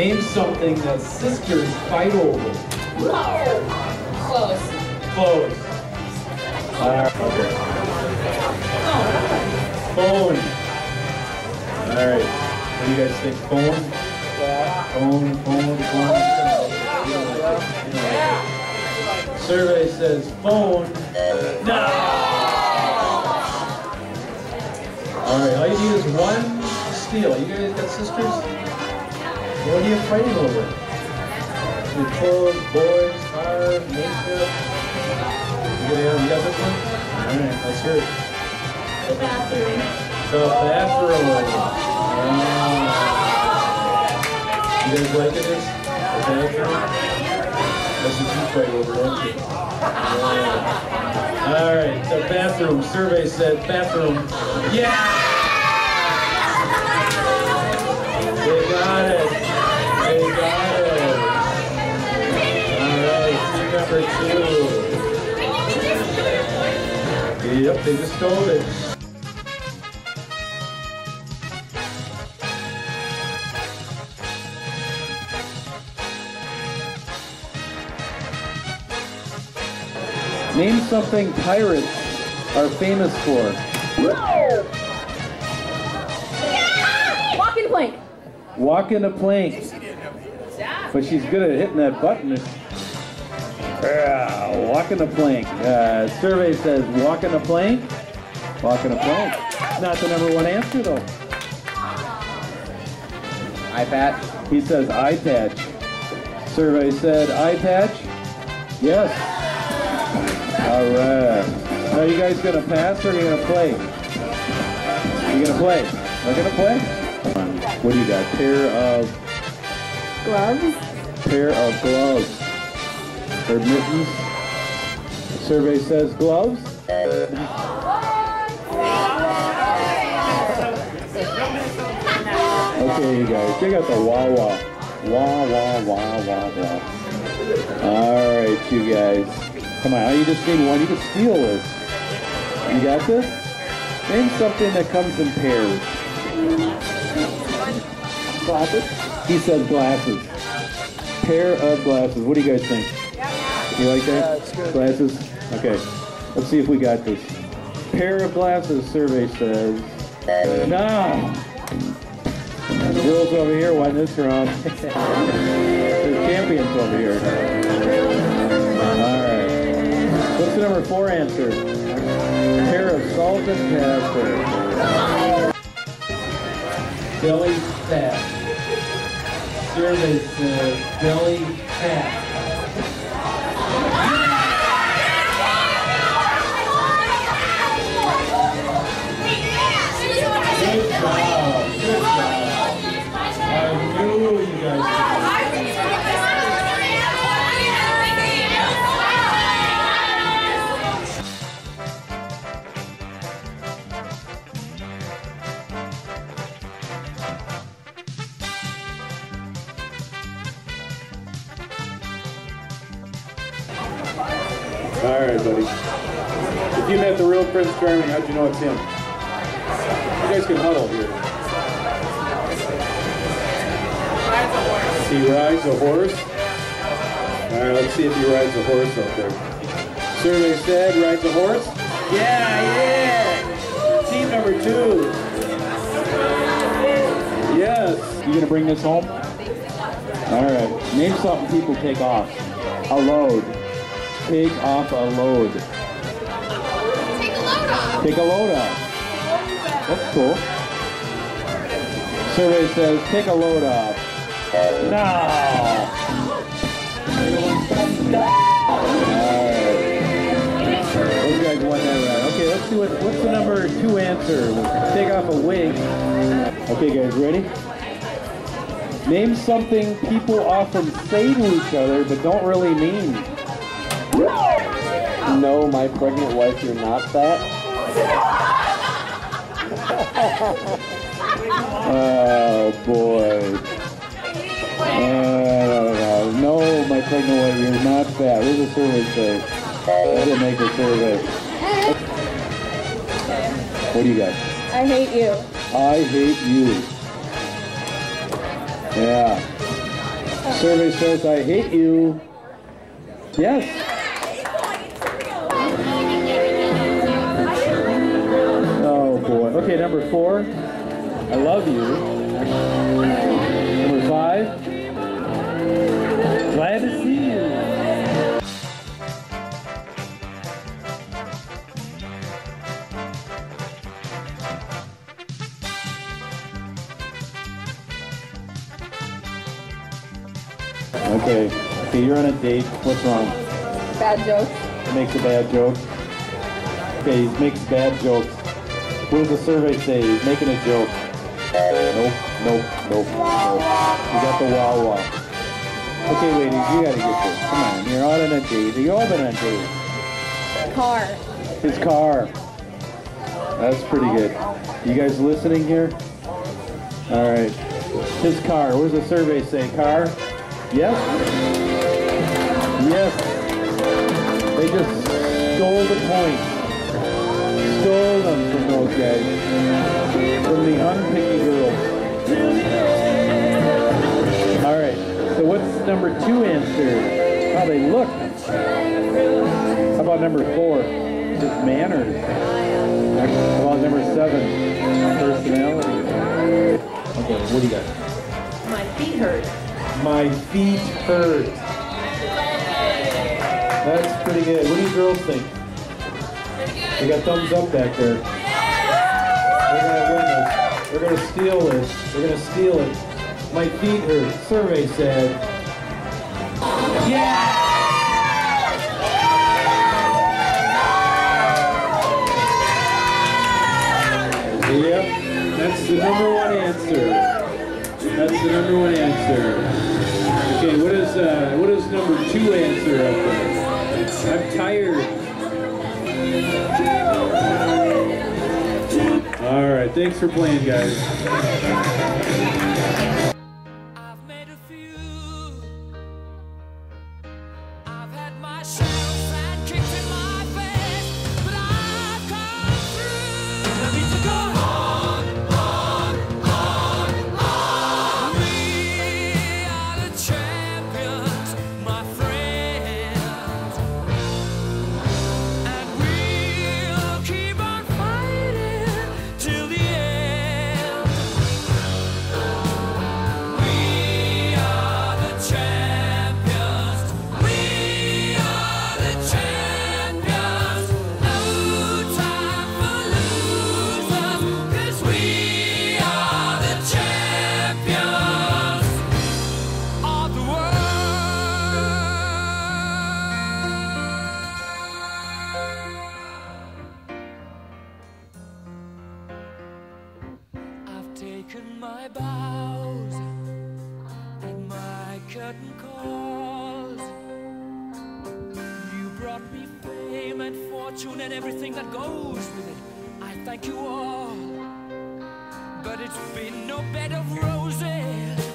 Name something that sisters fight over. Close. Clothes. Alright, okay. Phone. Alright. What do you guys think? Phone? Yeah. Phone, phone, phone. You don't like it. You don't like it. Survey says phone. No! Alright, all you need is one steal. You guys got sisters? What are you fighting over? Your clothes, boys, cars, makeup. You got, you got this one? Alright, let's hear it. The bathroom. The bathroom. Ah. You guys liking this? The bathroom? That's what you fight over, don't you? Yeah. Alright, the bathroom. Survey said bathroom. Yeah! Number two. Yep, they just stole it. Name something pirates are famous for. Walking plank. Walking a plank. But she's good at hitting that button. Yeah, walking a plank. Uh, survey says walking a plank. Walking a plank. Not the number one answer though. Eye patch. He says eye patch. Survey said eye patch. Yes. All right. Now you guys gonna pass or are you gonna play? You gonna play? Are gonna play? What do you got? Pair of Gloves. pair of gloves or mittens. Survey says gloves. Okay, you guys, check out the wah wah. Wah wah wah wah. All right, you guys. Come on, you just need one. You can steal this. You got this? Name something that comes in pairs. Glasses? He said glasses. Pair of glasses. What do you guys think? You like that? Glasses? Okay. Let's see if we got this. Pair of glasses, survey says. No! The girls over here won this round. They're champions over here. Alright. What's the number four answer? Pair of salt and pepper. Belly fat. Survey says belly fat. All right, buddy. If you met the real Prince Charming, how'd you know it's him? You guys can huddle here. He rides a horse. All right, let's see if he rides a horse out there. Survey said rides a horse. Yeah, yeah. Team number two. Yes. You gonna bring this home? All right. Name something people take off. A load. Take off a load. Take a load off. Take a load off. That's cool. Survey says take a load off. No. Alright. Those guys won that round. Okay, let's see what what's the number two answer. Take off a wig. Okay guys, ready? Name something people often say to each other but don't really mean. No, my pregnant wife, you're not fat. Oh boy. Uh, no, my pregnant wife, you're not fat. Where's the survey say? I didn't make the survey. What do you got? I hate you. I hate you. Yeah. Survey says I hate you. Yes. Boy. Okay, number four. I love you. Number five. Glad to see you. Okay. Okay, you're on a date. What's wrong? Bad joke. He makes a bad joke. Okay, he makes bad jokes. What does the survey say? He's making a joke. Nope, nope, nope, nope. You got the wow wow. Okay, ladies, you gotta get this. Come on, you're on a date. You all been on a date. Car. His car. That's pretty good. You guys listening here? All right. His car. What does the survey say? Car? Yes? Yes. They just stole the points. Them from the unpicky girls. All right. So what's number two answer? How they look. How about number four? Just manners. How about number seven? Personality. Okay, what do you got? My feet hurt. My feet hurt. That's pretty good. What do you girls think? We got thumbs up back there. We're gonna win this. We're gonna steal this. We're gonna steal it. My feet hurt. Survey said. Yeah! Yep, that's the number one answer. That's the number one answer. Okay, what is uh, what is number two answer up there? I'm tired. Thanks for playing, guys. Fortune and everything that goes with it. I thank you all. But it's been no bed of roses.